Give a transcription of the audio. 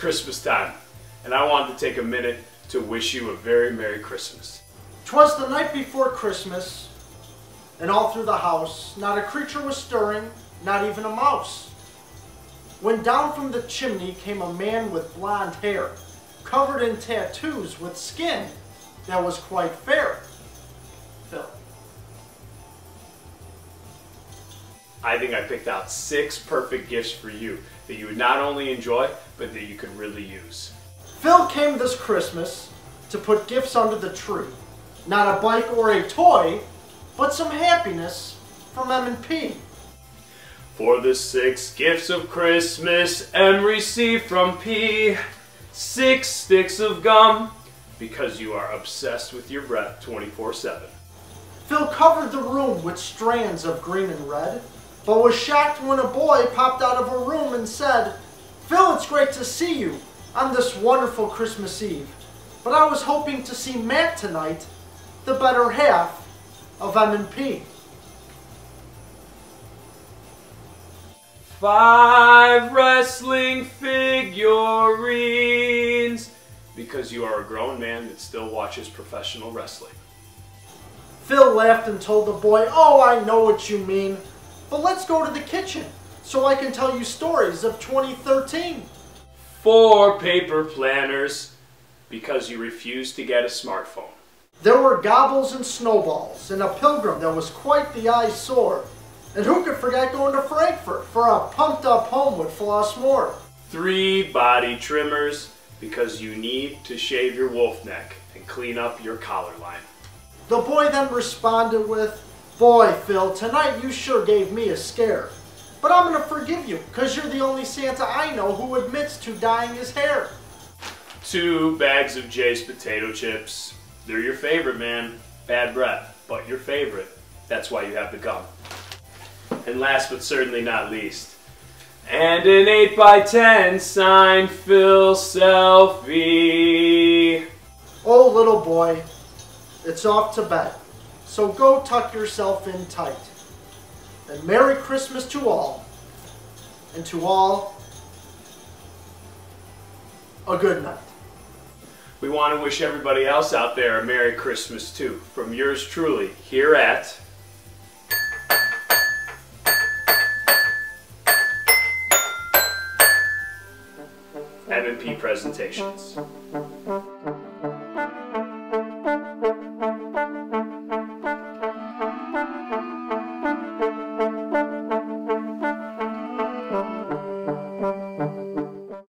Christmas time, and I wanted to take a minute to wish you a very Merry Christmas. 'Twas the night before Christmas, and all through the house, not a creature was stirring, not even a mouse. When down from the chimney came a man with blonde hair, covered in tattoos with skin that was quite fair. I think I picked out six perfect gifts for you that you would not only enjoy, but that you could really use. Phil came this Christmas to put gifts under the tree. Not a bike or a toy, but some happiness from M&P. For the six gifts of Christmas M received from P, six sticks of gum, because you are obsessed with your breath 24 7. Phil covered the room with strands of green and red, but was shocked when a boy popped out of a room and said, Phil, it's great to see you on this wonderful Christmas Eve, but I was hoping to see Matt tonight, the better half of M&P. Five wrestling figurines, because you are a grown man that still watches professional wrestling. Phil laughed and told the boy, Oh, I know what you mean, but let's go to the kitchen so I can tell you stories of 2013. Four paper planners, because you refuse to get a smartphone. There were gobbles and snowballs, and a pilgrim that was quite the eyesore. And who could forget going to Frankfort for a pumped up Homewood-Flossmoor? Three body trimmers, because you need to shave your wolf neck and clean up your collar line. The boy then responded with, Boy, Phil, tonight you sure gave me a scare. But I'm going to forgive you, because you're the only Santa I know who admits to dyeing his hair. Two bags of Jay's potato chips. They're your favorite, man. Bad breath, but your favorite. That's why you have the gum. And last but certainly not least, and an 8x10 signed Phil selfie. Oh, little boy, it's off to bed. So go tuck yourself in tight. And Merry Christmas to all. And to all, a good night. We want to wish everybody else out there a Merry Christmas too. From yours truly, here at M&P Presentations.